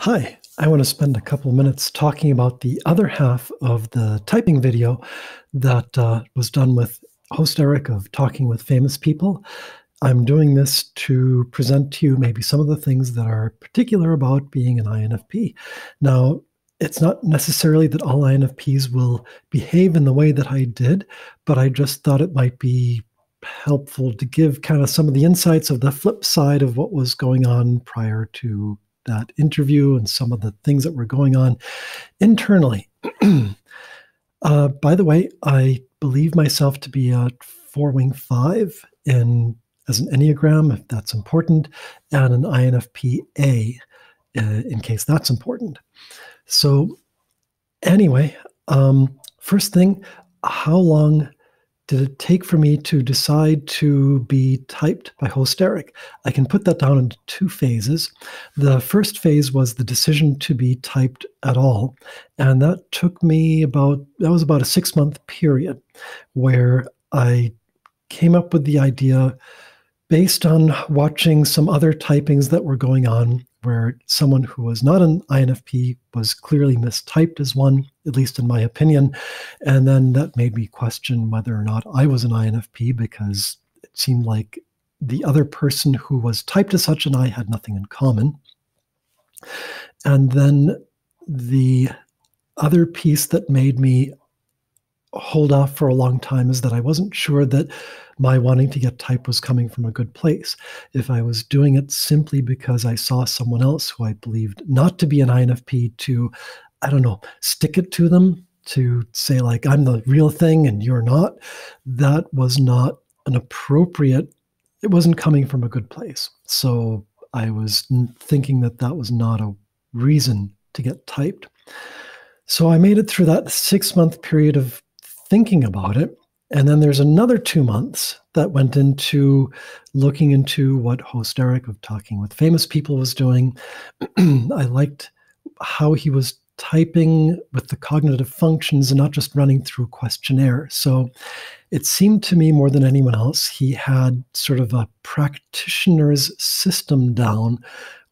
Hi, I want to spend a couple minutes talking about the other half of the typing video that uh, was done with host Eric of Talking with Famous People. I'm doing this to present to you maybe some of the things that are particular about being an INFP. Now, it's not necessarily that all INFPs will behave in the way that I did, but I just thought it might be helpful to give kind of some of the insights of the flip side of what was going on prior to that interview and some of the things that were going on internally. uh, by the way, I believe myself to be a four wing five in as an Enneagram, if that's important, and an INFP A, uh, in case that's important. So, anyway, um, first thing, how long did it take for me to decide to be typed by host Eric? I can put that down into two phases. The first phase was the decision to be typed at all. And that took me about, that was about a six month period where I came up with the idea based on watching some other typings that were going on where someone who was not an INFP was clearly mistyped as one, at least in my opinion. And then that made me question whether or not I was an INFP because it seemed like the other person who was typed as such and I had nothing in common. And then the other piece that made me hold off for a long time is that I wasn't sure that my wanting to get type was coming from a good place. If I was doing it simply because I saw someone else who I believed not to be an INFP to, I don't know, stick it to them to say, like, I'm the real thing and you're not, that was not an appropriate, it wasn't coming from a good place. So I was thinking that that was not a reason to get typed. So I made it through that six month period of thinking about it. And then there's another two months that went into looking into what host Eric of Talking with Famous People was doing. I liked how he was typing with the cognitive functions and not just running through questionnaire. So it seemed to me more than anyone else, he had sort of a practitioner's system down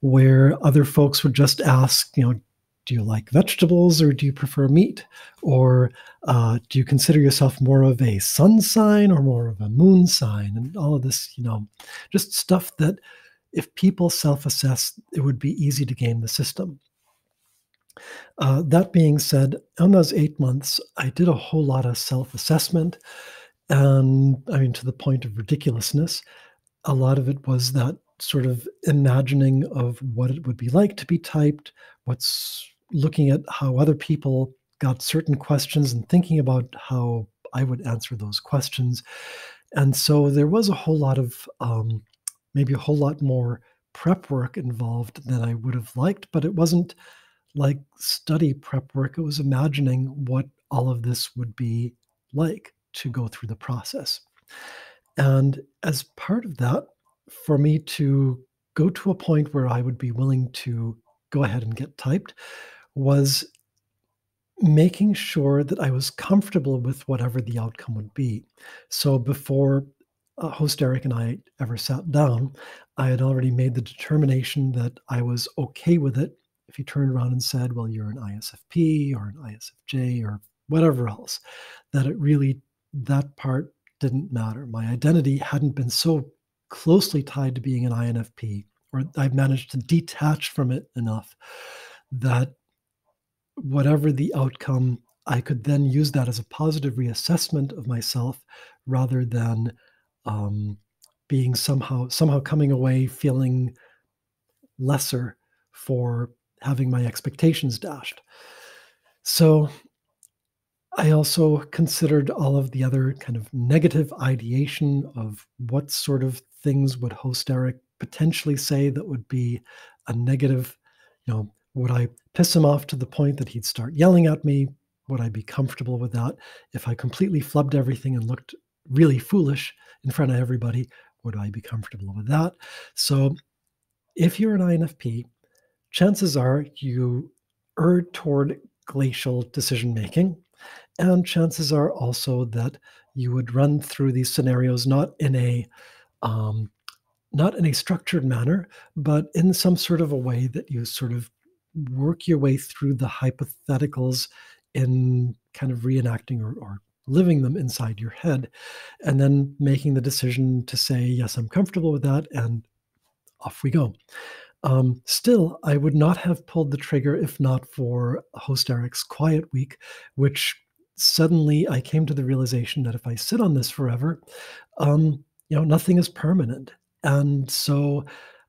where other folks would just ask, you know, do you like vegetables or do you prefer meat? Or uh, do you consider yourself more of a sun sign or more of a moon sign? And all of this, you know, just stuff that if people self assess, it would be easy to game the system. Uh, that being said, on those eight months, I did a whole lot of self assessment. And I mean, to the point of ridiculousness, a lot of it was that sort of imagining of what it would be like to be typed, what's looking at how other people got certain questions and thinking about how I would answer those questions. And so there was a whole lot of, um, maybe a whole lot more prep work involved than I would have liked, but it wasn't like study prep work. It was imagining what all of this would be like to go through the process. And as part of that, for me to go to a point where I would be willing to go ahead and get typed was making sure that I was comfortable with whatever the outcome would be. So before uh, host Eric and I ever sat down, I had already made the determination that I was okay with it if he turned around and said, Well, you're an ISFP or an ISFJ or whatever else, that it really, that part didn't matter. My identity hadn't been so closely tied to being an INFP, or I've managed to detach from it enough that whatever the outcome, I could then use that as a positive reassessment of myself rather than um, being somehow somehow coming away feeling lesser for having my expectations dashed. So I also considered all of the other kind of negative ideation of what sort of things would host Eric potentially say that would be a negative, you know, would I piss him off to the point that he'd start yelling at me? Would I be comfortable with that? If I completely flubbed everything and looked really foolish in front of everybody, would I be comfortable with that? So, if you're an INFP, chances are you err toward glacial decision making. And chances are also that you would run through these scenarios not in a um, not in a structured manner, but in some sort of a way that you sort of work your way through the hypotheticals in kind of reenacting or, or living them inside your head, and then making the decision to say, Yes, I'm comfortable with that, and off we go. Um, still, I would not have pulled the trigger if not for Host Eric's Quiet Week, which suddenly I came to the realization that if I sit on this forever, um, you know, nothing is permanent. And so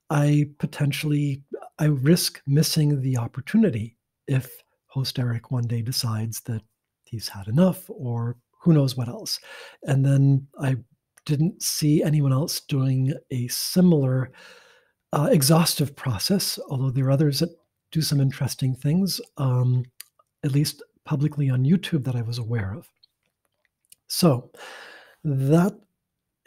I potentially I risk missing the opportunity if host Eric one day decides that he's had enough or who knows what else. And then I didn't see anyone else doing a similar uh, exhaustive process, although there are others that do some interesting things, um, at least publicly on YouTube that I was aware of. So that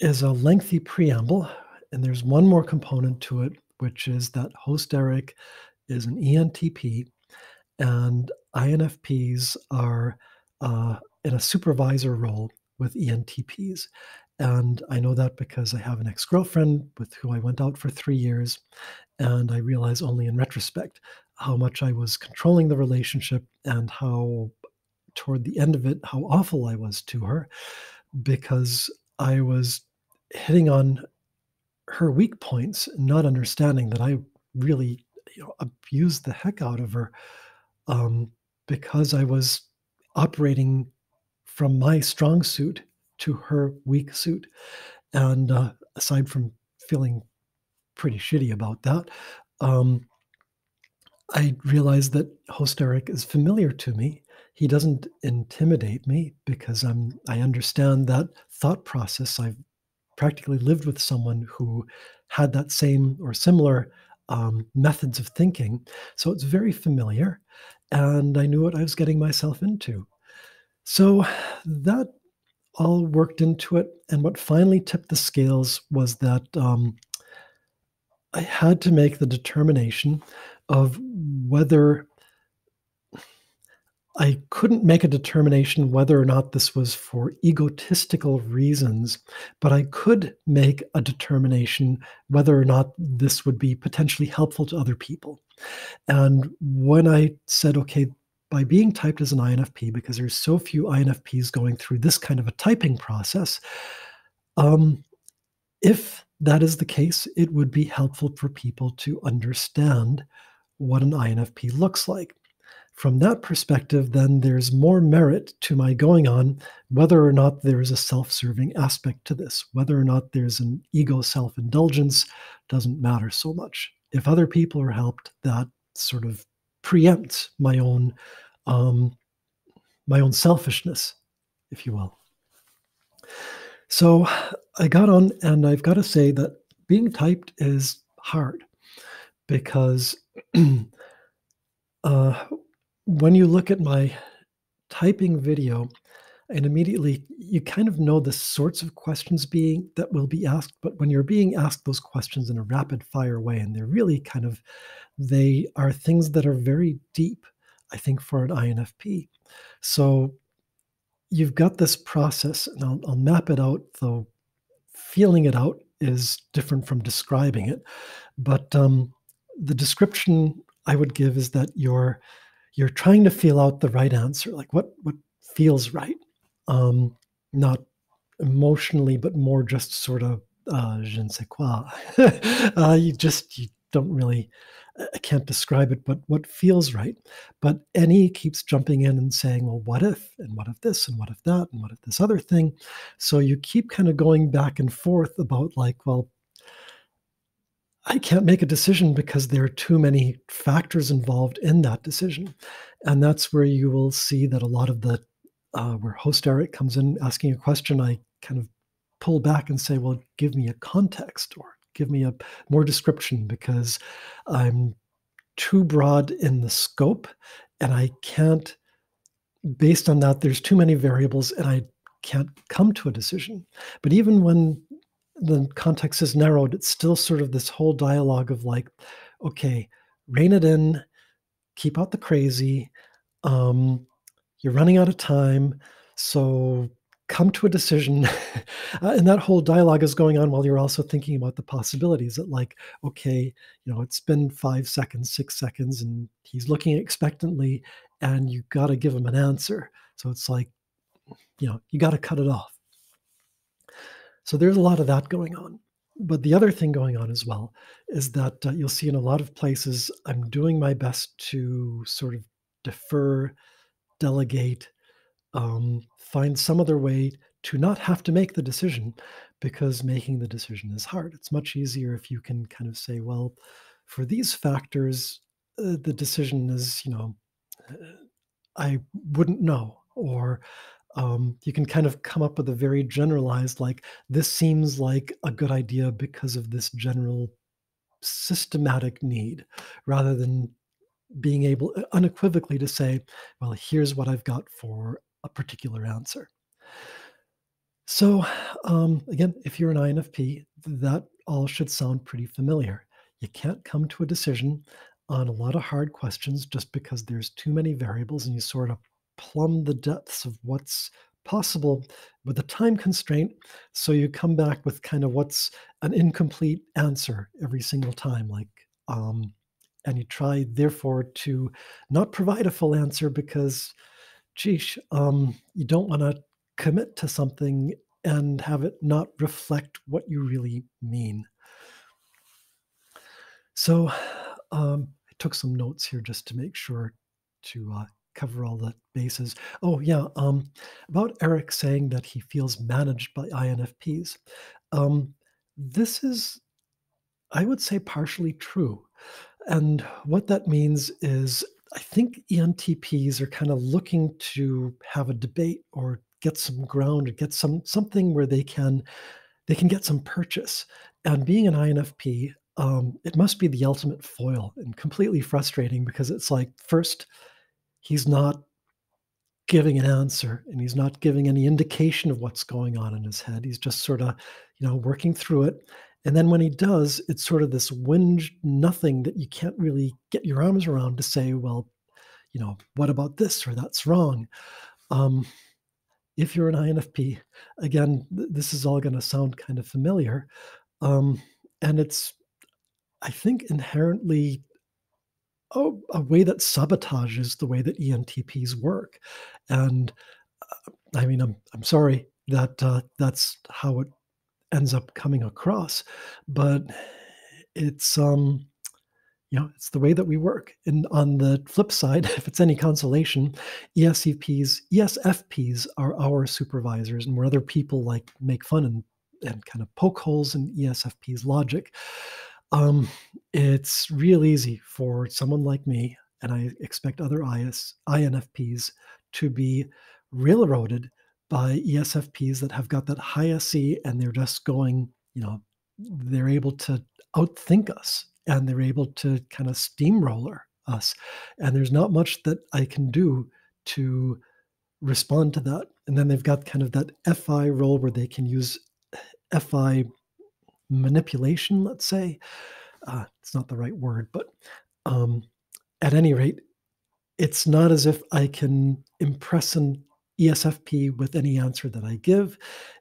is a lengthy preamble, and there's one more component to it, which is that host Eric is an ENTP, and INFPs are uh, in a supervisor role with ENTPs. And I know that because I have an ex girlfriend with who I went out for three years. And I realize only in retrospect how much I was controlling the relationship and how, toward the end of it, how awful I was to her because I was hitting on her weak points, not understanding that I really you know, abused the heck out of her um, because I was operating from my strong suit to her weak suit. And uh, aside from feeling pretty shitty about that, um, I realized that host Eric is familiar to me. He doesn't intimidate me because I'm I understand that thought process. I've practically lived with someone who had that same or similar um, methods of thinking. So it's very familiar, and I knew what I was getting myself into. So that all worked into it. And what finally tipped the scales was that um, I had to make the determination of whether I couldn't make a determination whether or not this was for egotistical reasons, but I could make a determination whether or not this would be potentially helpful to other people. And when I said, okay, by being typed as an INFP, because there's so few INFPs going through this kind of a typing process, um, if that is the case, it would be helpful for people to understand what an INFP looks like from that perspective, then there's more merit to my going on whether or not there's a self serving aspect to this, whether or not there's an ego self indulgence doesn't matter so much. If other people are helped, that sort of preempts my own um, my own selfishness, if you will. So I got on, and I've got to say that being typed is hard because uh, when you look at my typing video and immediately you kind of know the sorts of questions being that will be asked but when you're being asked those questions in a rapid fire way and they're really kind of they are things that are very deep i think for an infp so you've got this process and i'll, I'll map it out though feeling it out is different from describing it. But um, the description i would give is that you're you're trying to feel out the right answer, like what what feels right, um, not emotionally, but more just sort of uh, je ne sais quoi. uh, you just you don't really I can't describe it, but what feels right. But NE keeps jumping in and saying, well, what if, and what if this, and what if that, and what if this other thing. So you keep kind of going back and forth about, like, well, I can't make a decision because there are too many factors involved in that decision. And that's where you will see that a lot of the, uh, where host Eric comes in asking a question, I kind of pull back and say, well, give me a context or give me a more description because I'm too broad in the scope and I can't, based on that, there's too many variables and I can't come to a decision. But even when the context is narrowed, it's still sort of this whole dialogue of like, okay, rein it in, keep out the crazy. Um, you're running out of time. So come to a decision uh, and that whole dialogue is going on while you're also thinking about the possibilities that like okay you know it's been five seconds six seconds and he's looking expectantly and you got to give him an answer so it's like you know you got to cut it off so there's a lot of that going on but the other thing going on as well is that uh, you'll see in a lot of places i'm doing my best to sort of defer delegate um, find some other way to not have to make the decision because making the decision is hard. It's much easier if you can kind of say, well, for these factors, uh, the decision is, you know, uh, I wouldn't know. Or um, you can kind of come up with a very generalized, like, this seems like a good idea because of this general systematic need, rather than being able uh, unequivocally to say, well, here's what I've got for a particular answer. So, um, again, if you're an INFP, that all should sound pretty familiar. You can't come to a decision on a lot of hard questions just because there's too many variables and you sort of plumb the depths of what's possible with a time constraint. So you come back with kind of what's an incomplete answer every single time, like, um, and you try, therefore, to not provide a full answer because geesh, um, you don't want to commit to something and have it not reflect what you really mean. So um, I took some notes here just to make sure to uh, cover all the bases. Oh, yeah, um, about Eric saying that he feels managed by INFPs. Um, this is, I would say, partially true. And what that means is I think ENTPs are kind of looking to have a debate or get some ground or get some something where they can they can get some purchase. And being an INFP, um, it must be the ultimate foil and completely frustrating because it's like first he's not giving an answer and he's not giving any indication of what's going on in his head. He's just sort of, you know, working through it. And then when he does, it's sort of this whinge nothing that you can't really get your arms around to say, well, you know, what about this or that's wrong? Um, if you're an INFP, again, th- this is all going to sound kind of familiar. Um, and it's, I think, inherently oh, a way that sabotages the way that ENTPs work. And uh, I mean, I'm, I'm sorry that uh, that's how it ends up coming across but it's um you know it's the way that we work and on the flip side if it's any consolation escps esfps are our supervisors and where other people like make fun and and kind of poke holes in esfp's logic um it's real easy for someone like me and i expect other is infps to be railroaded by ESFPs that have got that high SE and they're just going, you know, they're able to outthink us and they're able to kind of steamroller us. And there's not much that I can do to respond to that. And then they've got kind of that FI role where they can use FI manipulation, let's say. Uh, it's not the right word, but um, at any rate, it's not as if I can impress an ESFP with any answer that I give.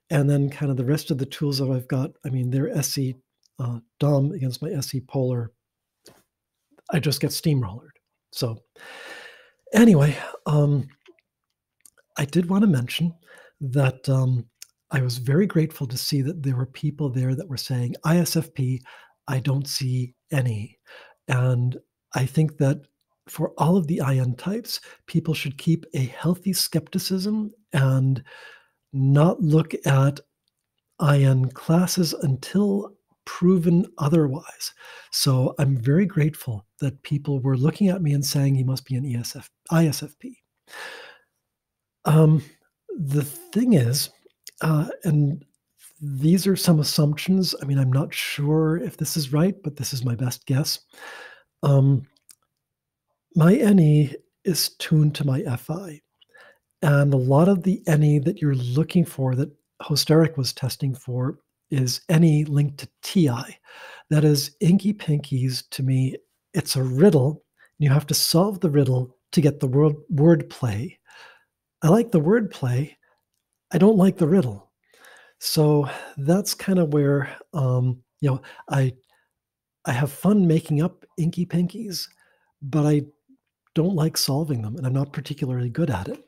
And then kind of the rest of the tools that I've got, I mean, they're SE uh, DOM against my SE PoLR. I just get steamrollered. So anyway, um, I did want to mention that um, I was very grateful to see that there were people there that were saying, ISFP, I don't see any. And I think that for all of the IN types, people should keep a healthy skepticism and not look at IN classes until proven otherwise. So I'm very grateful that people were looking at me and saying he must be an ESF, ISFP. Um, the thing is, uh, and these are some assumptions. I mean, I'm not sure if this is right, but this is my best guess. Um, my NE is tuned to my FI. And a lot of the NE that you're looking for, that Host Eric was testing for, is NE linked to TI. That is Inky Pinkies to me. It's a riddle. You have to solve the riddle to get the word, word play. I like the word play. I don't like the riddle. So that's kind of where um, you know I I have fun making up inky pinkies, but I don't like solving them, and I'm not particularly good at it.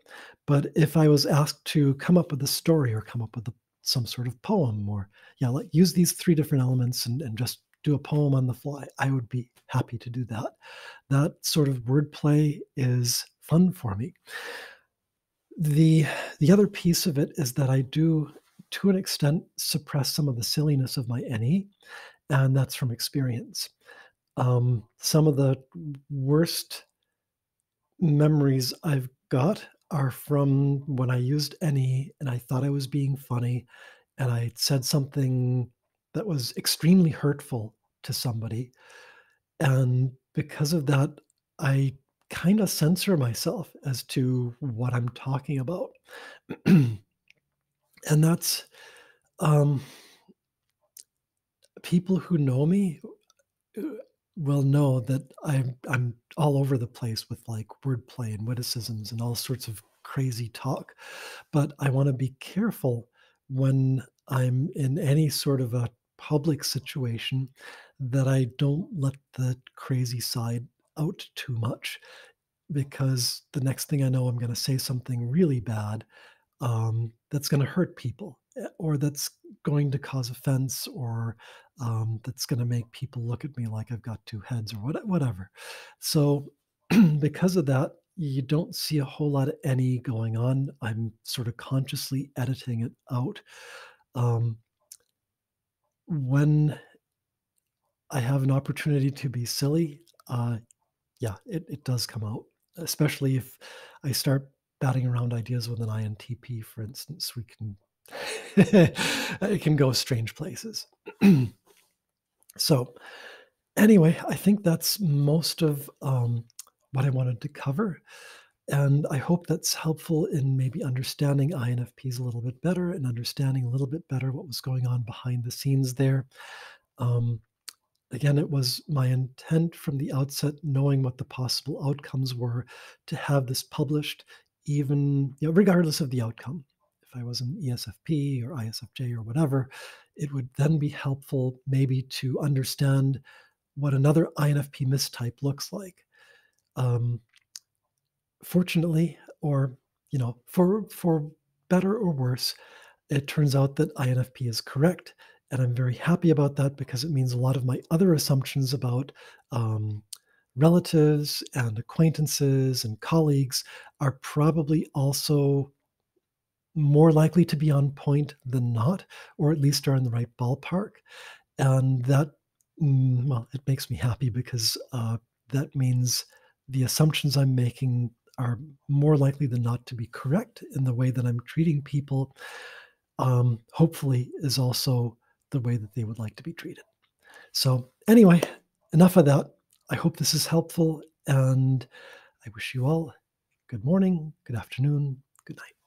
But if I was asked to come up with a story or come up with a, some sort of poem, or yeah, like use these three different elements and, and just do a poem on the fly, I would be happy to do that. That sort of wordplay is fun for me. The the other piece of it is that I do, to an extent, suppress some of the silliness of my NE, and that's from experience. Um, some of the worst memories I've got are from when I used NE and I thought I was being funny and I said something that was extremely hurtful to somebody. And because of that, I kind of censor myself as to what I'm talking about. and that's um, people who know me uh, will know that I'm I'm all over the place with like wordplay and witticisms and all sorts of crazy talk. But I want to be careful when I'm in any sort of a public situation that I don't let the crazy side out too much because the next thing I know, I'm going to say something really bad um, that's going to hurt people eh, or that's going to cause offense or um, that's going to make people look at me like I've got two heads or what, whatever. So, because of that, you don't see a whole lot of NE going on. I'm sort of consciously editing it out. Um, when I have an opportunity to be silly, uh, yeah, it, it does come out, especially if I start batting around ideas with an INTP, for instance, we can it can go strange places. so anyway, I think that's most of um, what I wanted to cover. And I hope that's helpful in maybe understanding INFPs a little bit better and understanding a little bit better what was going on behind the scenes there. Um, again, it was my intent from the outset, knowing what the possible outcomes were, to have this published, even you know, regardless of the outcome. If I was an ESFP or ISFJ or whatever, it would then be helpful maybe to understand what another INFP mistype looks like. Um, fortunately, or you know, for for better or worse, it turns out that INFP is correct, and I'm very happy about that because it means a lot of my other assumptions about um, relatives and acquaintances and colleagues are probably also more likely to be on point than not, or at least are in the right ballpark. And that, mm, well, it makes me happy because uh, that means the assumptions I'm making are more likely than not to be correct in the way that I'm treating people, um, hopefully, is also the way that they would like to be treated. So, anyway, enough of that. I hope this is helpful, and I wish you all good morning, good afternoon, good night.